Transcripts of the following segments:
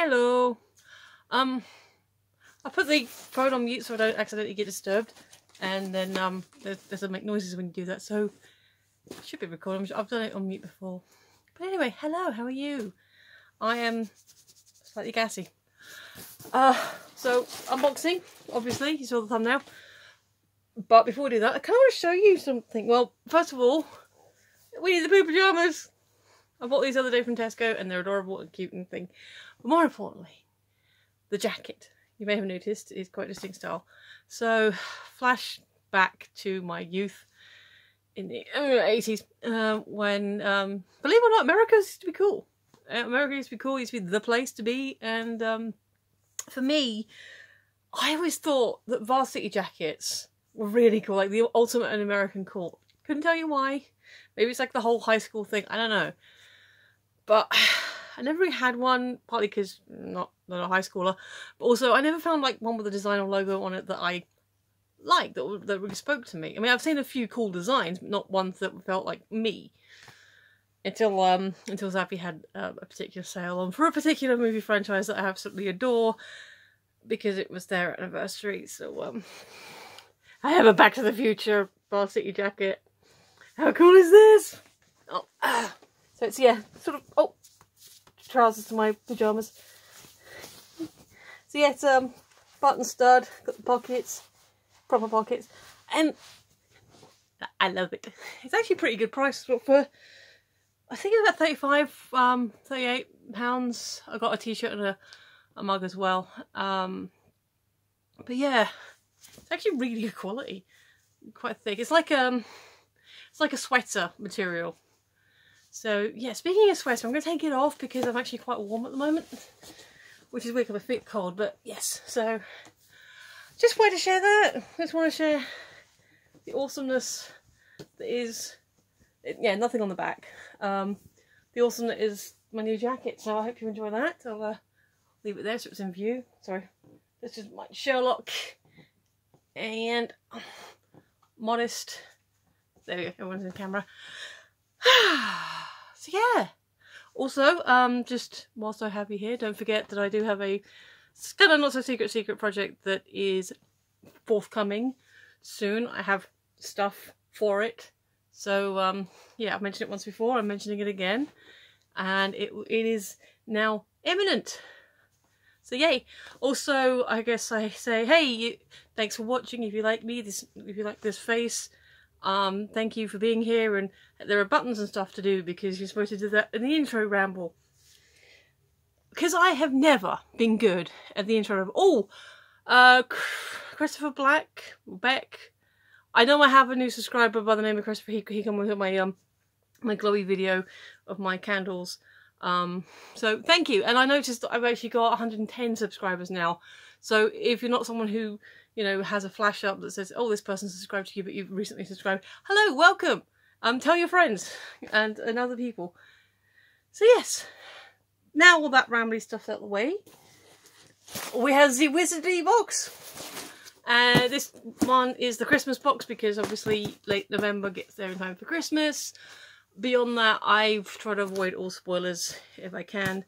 Hello. Um, I put the phone on mute so I don't accidentally get disturbed. And then um, there's, there's make noises when you do that. So it should be recording. I've done it on mute before. But anyway, hello. How are you? I am slightly gassy. Uh, so unboxing. Obviously, you saw the thumbnail. But before we do that, I kind of want to show you something. Well, first of all, we need the poo pajamas. I bought these the other day from Tesco and they're adorable and cute and thing. But more importantly, the jacket. You may have noticed is quite a distinct style. So, flash back to my youth in the 80s uh, when, um, believe it or not, America used to be cool. Uh, America used to be cool, it used to be the place to be. And um, for me, I always thought that varsity jackets were really cool, like the ultimate in American cool. Couldn't tell you why. Maybe it's like the whole high school thing, I don't know. But I never really had one, partly because not, not a high schooler, but also I never found like one with a design or logo on it that I liked, that, that really spoke to me. I mean, I've seen a few cool designs, but not ones that felt like me. Until um until Zavvi had uh, a particular sale on for a particular movie franchise that I absolutely adore because it was their anniversary. So um I have a Back to the Future varsity jacket. How cool is this? Oh, ah. So it's, yeah, sort of, oh, trousers to my pyjamas. So yeah, it's um, button stud, got the pockets, proper pockets, and I love it. It's actually pretty good price for, I think it's about 35, um, 38 pounds. I got a t-shirt and a, a mug as well. Um, but yeah, it's actually really good quality. Quite thick. It's like um, it's like a sweater material. So yeah, speaking of sweater, I'm going to take it off because I'm actually quite warm at the moment, which is weird I'm a bit cold, but yes. So just wanted to share that. Just want to share the awesomeness that is, yeah, nothing on the back. Um, the awesome that is my new jacket. So I hope you enjoy that. I'll uh, leave it there so it's in view. Sorry, this is my Sherlock and modest. There we go. Everyone's in camera. so yeah. Also, um, just whilst I have you here, don't forget that I do have a kind of not so secret secret project that is forthcoming soon. I have stuff for it. So um, yeah, I've mentioned it once before. I'm mentioning it again, and it it is now imminent. So yay! Also, I guess I say, hey, you, thanks for watching. If you like me, this if you like this face, um, thank you for being here. And there are buttons and stuff to do because you're supposed to do that in the intro ramble. Because I have never been good at the intro ramble. Oh, uh, Christopher Black, Beck. I know I have a new subscriber by the name of Christopher. He, he came with my, um, my glowy video of my candles. Um, so thank you. And I noticed that I've actually got 110 subscribers now. So if you're not someone who you know, has a flash up that says, oh, this person's subscribed to you, but you've recently subscribed. Hello, welcome. Um, tell your friends and, and other people. So yes, now all that rambly stuff out the way, we have the Wizardry box. Uh, this one is the Christmas box because obviously late November gets there in time for Christmas. Beyond that, I've tried to avoid all spoilers if I can.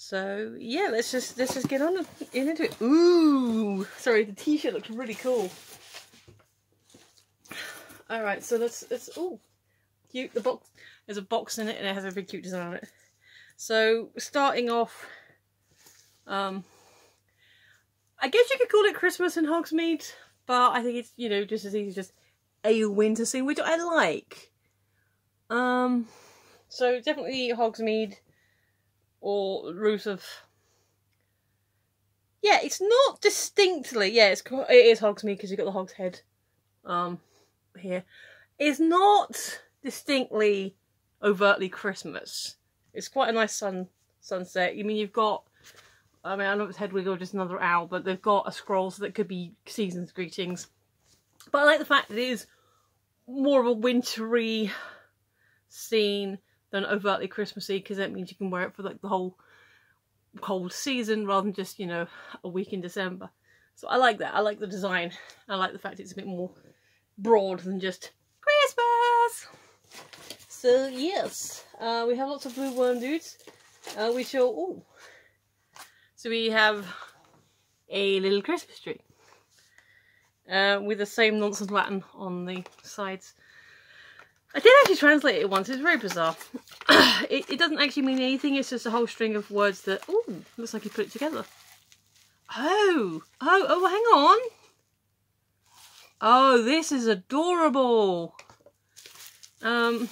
So yeah, let's just let's just get on into it. Ooh, sorry, the t-shirt looks really cool. All right, so let's let's oh, cute. The box there's a box in it and it has a very cute design on it. So starting off, um, I guess you could call it Christmas in Hogsmeade, but I think it's you know just as easy just a winter scene, which I like. Um, so definitely Hogsmeade or root of yeah it's not distinctly yeah it's it is Hogsmeade because you've got the hog's head um here. It's not distinctly overtly Christmas. It's quite a nice sun sunset. I mean you've got I mean I know it's Hedwig or just another owl but they've got a scroll so that could be season's greetings. But I like the fact that it is more of a wintry scene than overtly Christmassy because that means you can wear it for like the whole cold season rather than just, you know, a week in December. So I like that. I like the design. I like the fact it's a bit more broad than just Christmas. So yes, uh, we have lots of blue worm dudes. Uh, we show, oh, So we have a little Christmas tree uh, with the same nonsense Latin on the sides. I did actually translate it once, it's very bizarre. it, it, doesn't actually mean anything, it's just a whole string of words that, oh, looks like you put it together. Oh, oh, oh, hang on. Oh, this is adorable. Um,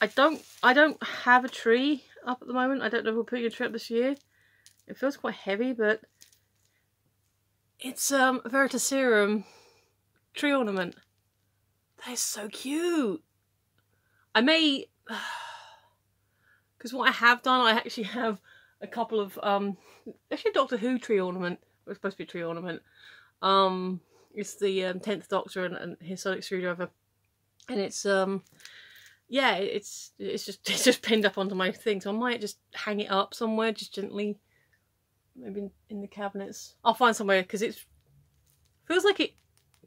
I don't, I don't have a tree up at the moment. I don't know if we're putting a tree up this year. It feels quite heavy, but it's um Veritaserum tree ornament. Is so cute. I may, because what I have done, I actually have a couple of um, actually Doctor Who tree ornament. It was supposed to be tree ornament. Um, it's the um, tenth Doctor and, and his sonic screwdriver, and it's um, yeah, it's it's just it's just pinned up onto my thing. So I might just hang it up somewhere, just gently, maybe in the cabinets. I'll find somewhere because it feels like it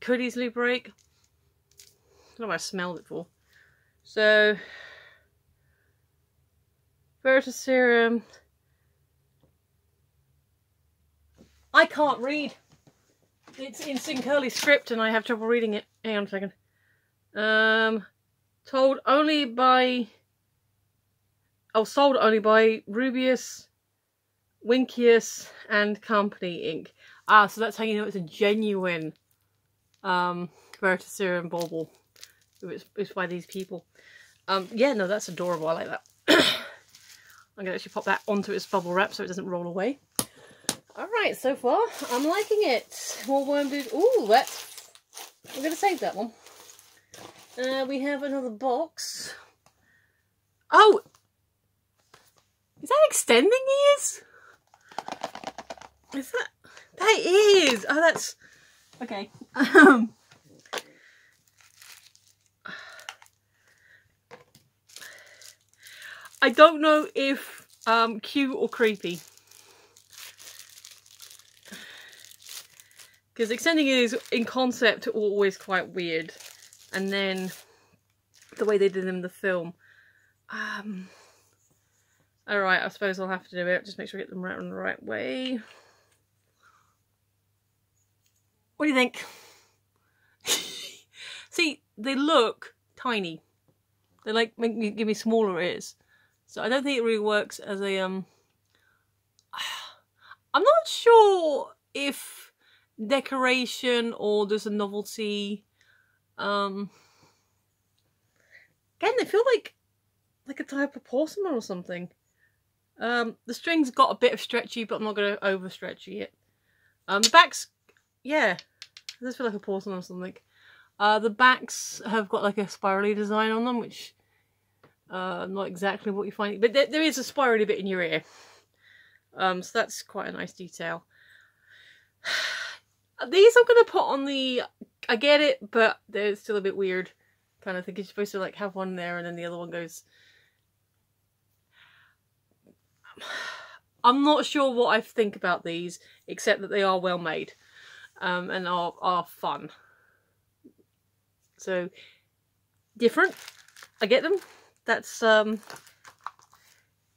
could easily break. I don't know what I smelled it for. So, Veritaserum. I can't read. It's in Syncurly script and I have trouble reading it. Hang on a second. Um, told only by... Oh, sold only by Rubius, Winkius and Company Inc. Ah, so that's how you know it's a genuine um, Veritaserum bauble. It's, it's by these people. Um, yeah, no, that's adorable. I like that. I'm going to actually pop that onto its bubble wrap so it doesn't roll away. Alright, so far, I'm liking it. More worm dude. Ooh, that's... I'm going to save that one. Uh, we have another box. Oh! Is that extending ears? Is that... That is! Oh, that's... Okay. Um... I don't know if um, cute or creepy. Because extending is in concept always quite weird. And then the way they did them in the film. Um, Alright, I suppose I'll have to do it. Just make sure I get them right in the right way. What do you think? See, they look tiny. They like make me give me smaller ears. So I don't think it really works as a um I'm not sure if decoration or there's a novelty um again they feel like like a type of porcelain or something. Um the string's got a bit of stretchy but I'm not gonna over stretchy it. Um the backs yeah, it does feel like a porcelain or something. Uh the backs have got like a spirally design on them which uh, not exactly what you find, but there, there is a spirally bit in your ear. Um, so that's quite a nice detail. These I'm going to put on the, I get it, but they're still a bit weird kind of thing. You're supposed to like have one there and then the other one goes. I'm not sure what I think about these, except that they are well made um, and are, are fun. So, different. I get them that's um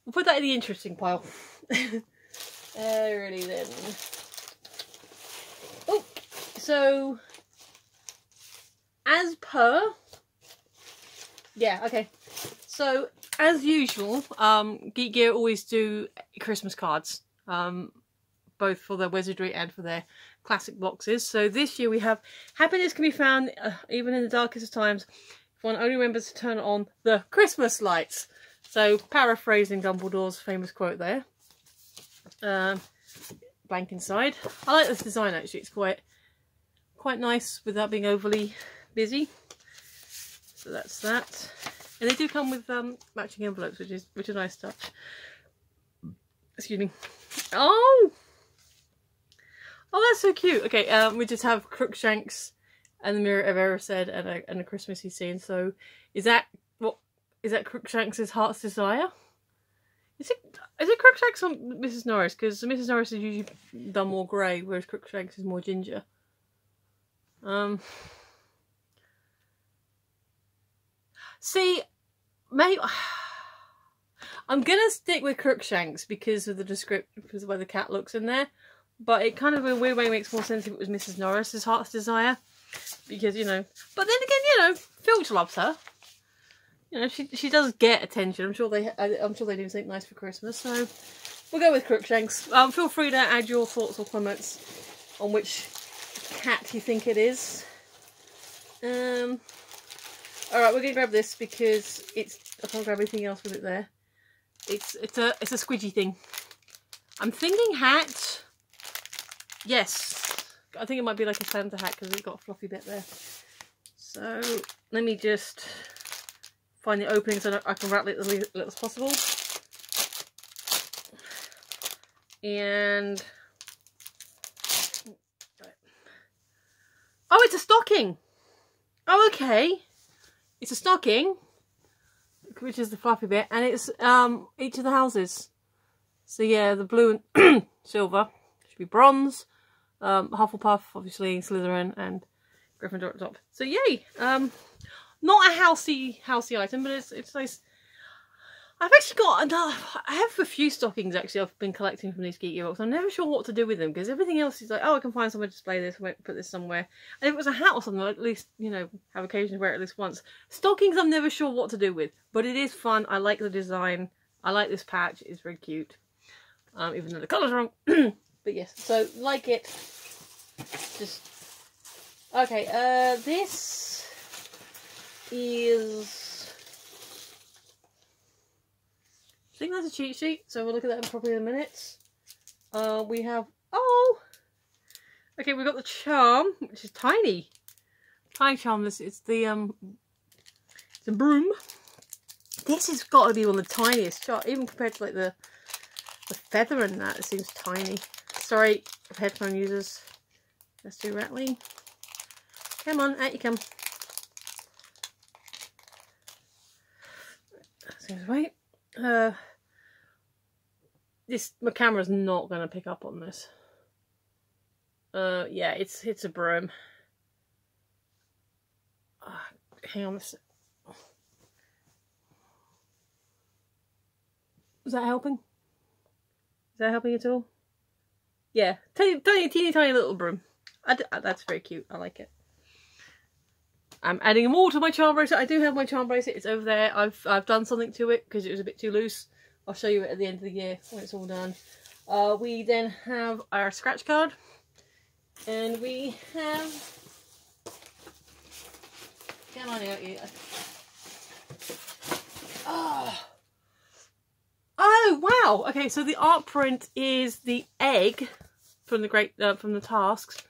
we'll put that in the interesting pile. Alrighty then. Oh, so as per yeah, okay. So as usual, um Geek Gear always do Christmas cards. Um both for their wizardry and for their classic boxes. So this year we have Happiness can be found uh, even in the darkest of times one only remembers to turn on the Christmas lights. So, paraphrasing Dumbledore's famous quote there. Um, blank inside. I like this design actually, it's quite quite nice without being overly busy. So that's that. And they do come with um, matching envelopes, which is which is a nice touch. Excuse me. Oh! Oh, that's so cute. Okay, um, we just have Crookshanks and the Mirror of Erised and a, and a Christmassy scene. So is that what is that Crookshanks' heart's desire? Is it is it Crookshanks or Mrs. Norris? Because Mrs. Norris is usually done more grey, whereas Crookshanks is more ginger. Um. See, maybe I'm gonna stick with Crookshanks because of the description, because of the way the cat looks in there. But it kind of in a weird way makes more sense if it was Mrs. Norris's Heart's Desire, because you know. But then again, you know, Filch loves her. You know, she she does get attention. I'm sure they I'm sure they do something nice for Christmas. So we'll go with Crookshanks. Um, feel free to add your thoughts or comments on which cat you think it is. Um. All right, we're gonna grab this because it's. I can't grab anything else with it there. It's it's a it's a squidgy thing. I'm thinking hat. Yes, I think it might be like a Santa hat because it's got a fluffy bit there. So let me just find the opening so I can rattle it as little as possible. And oh, it's a stocking. Oh, okay. It's a stocking, which is the fluffy bit, and it's um each of the houses. So yeah, the blue and silver should be bronze. Um, Hufflepuff, obviously, Slytherin, and Gryffindor at the top. So yay! Um, not a housey housey item, but it's it's nice. I've actually got another. I have a few stockings actually. I've been collecting from these geeky books. I'm never sure what to do with them because everything else is like, oh, I can find somewhere to display this, put this somewhere. And if it was a hat or something, I'd at least you know have occasion to wear it at least once. Stockings, I'm never sure what to do with, but it is fun. I like the design. I like this patch. It's very cute, um, even though the colour's wrong. but yes, so like it. Just okay. Uh, this is I think that's a cheat sheet, so we'll look at that in probably in a minute. Uh, we have, oh! Okay, we've got the charm, which is tiny. Tiny charm, this it's the, um, the broom. This has got to be one of the tiniest charm, even compared to like the, the feather and that, it seems tiny. Sorry, headphone users. Let's do rattling. Come on, out you come. Seems right. Uh, this my camera's not gonna pick up on this. Uh, yeah, it's it's a broom. Uh, hang on sec. Is that helping? Is that helping at all? Yeah, tiny, tiny, teeny, tiny little broom. I d that's very cute. I like it. I'm adding more to my charm bracelet. I do have my charm bracelet. It's over there. I've I've done something to it because it was a bit too loose. I'll show you it at the end of the year when it's all done. Uh, we then have our scratch card. And we have... Come on out here. Oh. Oh, wow. Okay, so the art print is the egg from the great uh, from the tasks.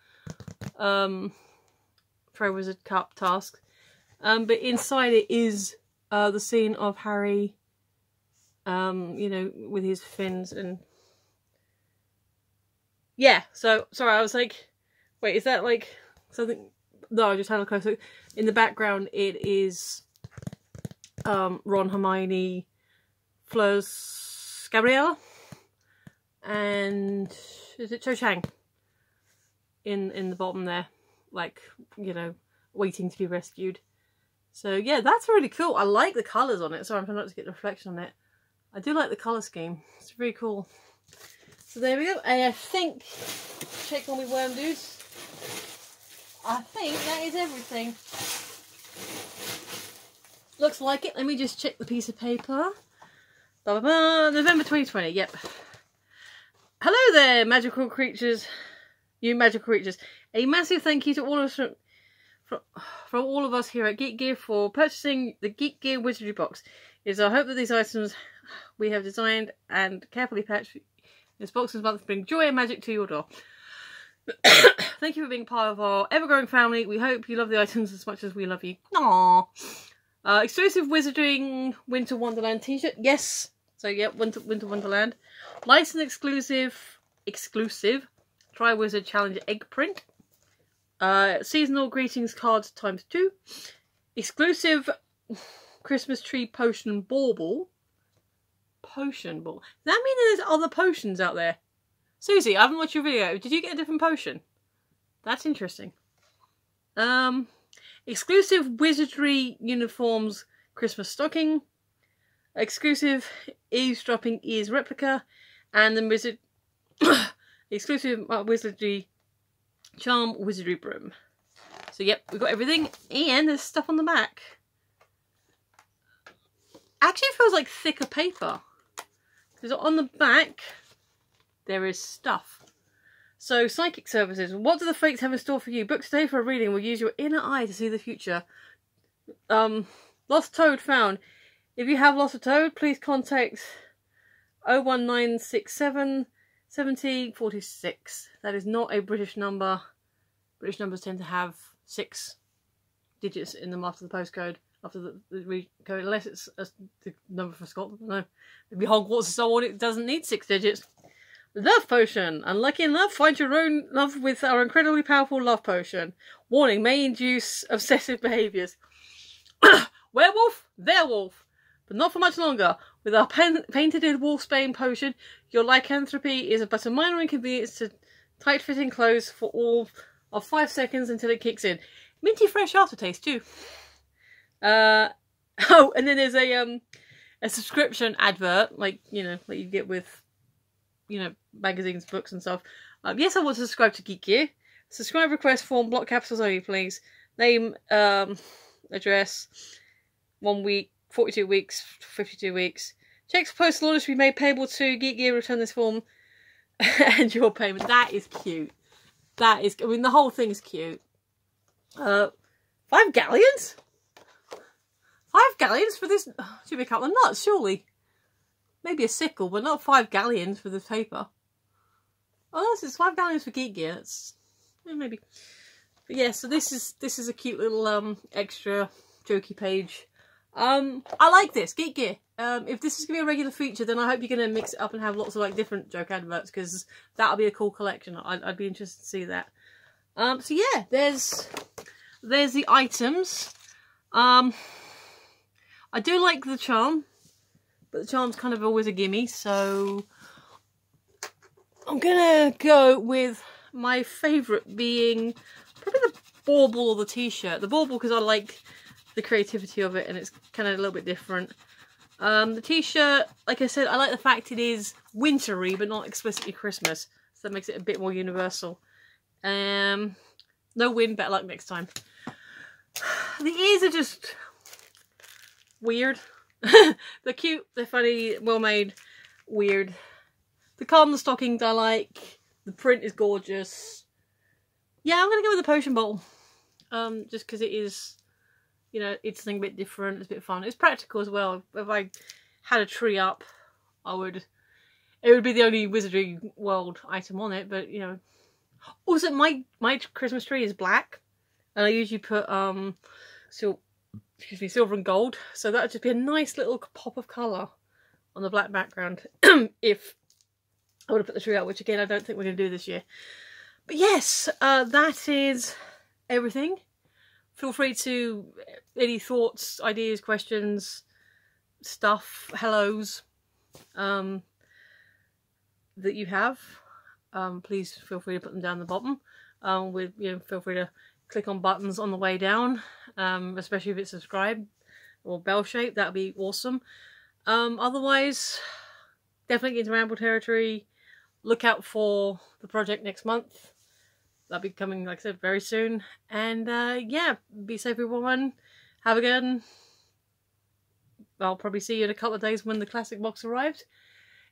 Um, Triwizard Cup task. Um, but inside it is uh, the scene of Harry, um, you know, with his fins and... Yeah, so, sorry, I was like, wait, is that like something... No, I just had a close look. In the background, it is um, Ron, Hermione, Fleur's Gabriella, and is it Cho Chang in in the bottom there? like, you know, waiting to be rescued. So yeah, that's really cool. I like the colours on it. Sorry, I'm trying not to get the reflection on it. I do like the colour scheme. It's really cool. So there we go. And I think, check on me worm dudes. I think that is everything. Looks like it. Let me just check the piece of paper. Blah, blah, blah. November 2020, yep. Hello there, magical creatures. You magical creatures. A massive thank you to all of us from, from, from all of us here at Geek Gear for purchasing the Geek Gear Wizardry Box. It is our hope that these items we have designed and carefully packed this box is month bring joy and magic to your door. Thank you for being part of our ever-growing family. We hope you love the items as much as we love you. Aww. Uh, exclusive Wizarding Winter Wonderland t-shirt. Yes. So, yeah, Winter, Winter Wonderland. License exclusive, exclusive Triwizard Challenge egg print. Uh, seasonal greetings cards times two. Exclusive Christmas tree potion bauble. Potion ball. Does that mean there's other potions out there? Susie, I haven't watched your video. Did you get a different potion? That's interesting. Um, exclusive wizardry uniforms Christmas stocking. Exclusive eavesdropping ears replica, and the wizard exclusive wizardry charm wizardry broom. So yep, we've got everything, and there's stuff on the back. Actually, it feels like thicker paper because on the back there is stuff. So, psychic services. What do the fakes have in store for you? Book today for a reading We'll use your inner eye to see the future. Um, Lost Toad found. If you have lost a toad, please contact 01967 7046. That is not a British number. British numbers tend to have six digits in them after the postcode, after the, the code, unless it's a, the number for Scotland. No, maybe Hogwarts and so on, it doesn't need six digits. Love potion. Unlucky in love, find your own love with our incredibly powerful love potion. Warning, may induce obsessive behaviours. Werewolf, werewolf. But not for much longer. With our painted wolfsbane potion, your lycanthropy is a but a minor inconvenience to tight-fitting clothes for all of five seconds until it kicks in. Minty fresh aftertaste too. Uh, oh, and then there's a um a subscription advert, like you know, like you get with you know, magazines, books and stuff. Um, yes, I want to subscribe to Geek Gear. Subscribe request form, block capitals only, please. Name, um, address, one week, 42 weeks, 52 weeks. Checks postal orders to be made payable to Geek Gear, return this form, and your payment. That is cute. That is, I mean, the whole thing is cute. Uh, five galleons? Five galleons for this? Should be a couple of nuts, surely. Maybe a sickle, but not five galleons for the paper. Oh, this is five galleons for Geek Gear. Yeah, maybe. But yeah, so this is this is a cute little um extra jokey page. Um, I like this Geek Gear. Um, if this is gonna be a regular feature, then I hope you're gonna mix it up and have lots of like different joke adverts because that'll be a cool collection. I'd, I'd be interested to see that. Um, so yeah, there's there's the items. Um, I do like the charm. But the charm's kind of always a gimme, so I'm gonna go with my favourite being probably the bauble or the t-shirt. The bauble because I like the creativity of it and it's kind of a little bit different. Um, the t-shirt, like I said, I like the fact it is wintry but not explicitly Christmas. So that makes it a bit more universal. Um, no win, better luck next time. The ears are just weird. they're cute, they're funny, well made, weird. The the stockings I like. The print is gorgeous. Yeah, I'm going to go with the potion bottle. Um, just because it is, you know, it's something a bit different, it's a bit fun. It's practical as well. If I had a tree up, I would... It would be the only Wizardry World item on it, but, you know... Also, my, my Christmas tree is black. And I usually put, um, so excuse me, silver and gold. So that would just be a nice little pop of colour on the black background if I would have put the tree out, which again I don't think we're going to do this year. But yes, uh, that is everything. Feel free to any thoughts, ideas, questions, stuff, hellos um, that you have. Um, please feel free to put them down the bottom. Um, with you know, feel free to click on buttons on the way down, um, especially if it's subscribed or bell shape, that would be awesome. Um, otherwise, definitely get into Ramble territory. Look out for the project next month. That'll be coming, like I said, very soon. And uh, yeah, be safe everyone. Have a good. I'll probably see you in a couple of days when the classic box arrives.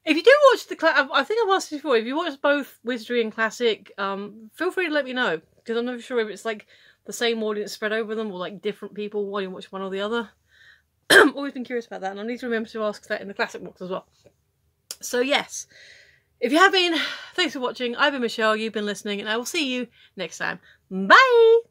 If you do watch the, I think I've asked before, if you watch both Wizardry and Classic, um, feel free to let me know because I'm not sure if it's like the same audience spread over them or like different people wanting to watch one or the other. Always been curious about that and I need to remember to ask that in the classic box as well. So yes, if you have been, thanks for watching. I've been Michelle, you've been listening and I will see you next time. Bye!